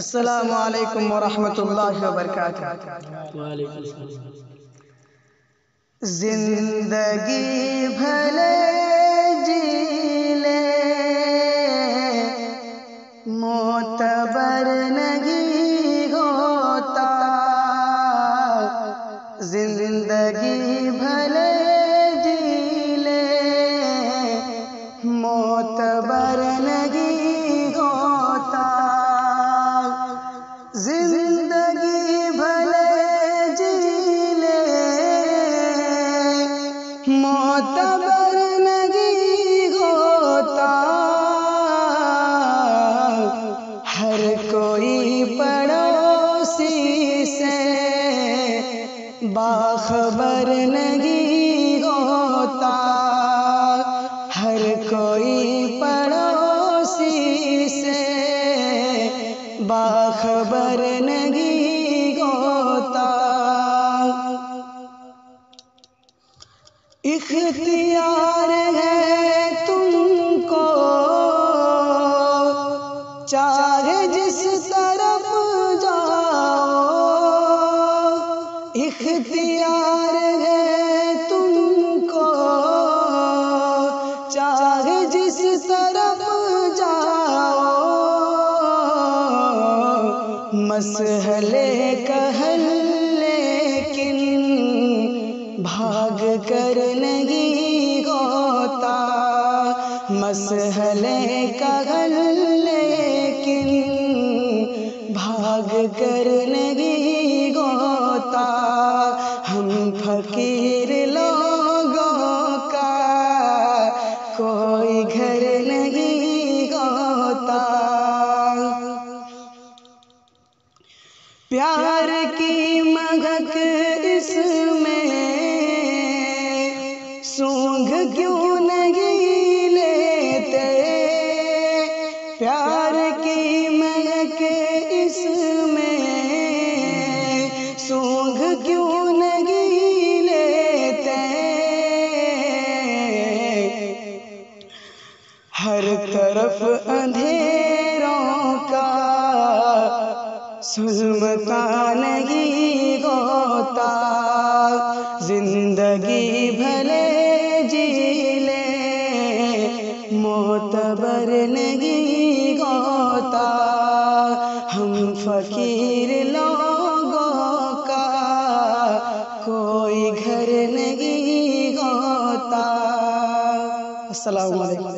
अस्सलाम वालेकुम वरहमतुल्लाहि वबरकातुहू ज़िंदगी भले जी मोतबर नहीं होता। हर कोई पड़ोसी से बाखबर नहीं होता। हर कोई पड़ोसी से बाखबर नहीं इख्तियार है तुमको। चाहे जिस तरफ़ जाओ, इख्तियार है तुमको। चाहे जिस तरफ़ जाओ, मसहले कहल भाग कर नहीं होता। मसहले का गल लेकिन भाग कर नहीं होता। हम फकीर लोगों का कोई घर नहीं होता। प्यार की महक इसमें सूंघ क्यों नहीं लेते? प्यार की महक इसमें सूंघ क्यों नहीं लेते? हर तरफ़ अंधेरों का सुलमता नहीं होता। ज़िंदगी भले हम फकीर लोगों का कोई घर नहीं होता। अस्सलाम वालेकुम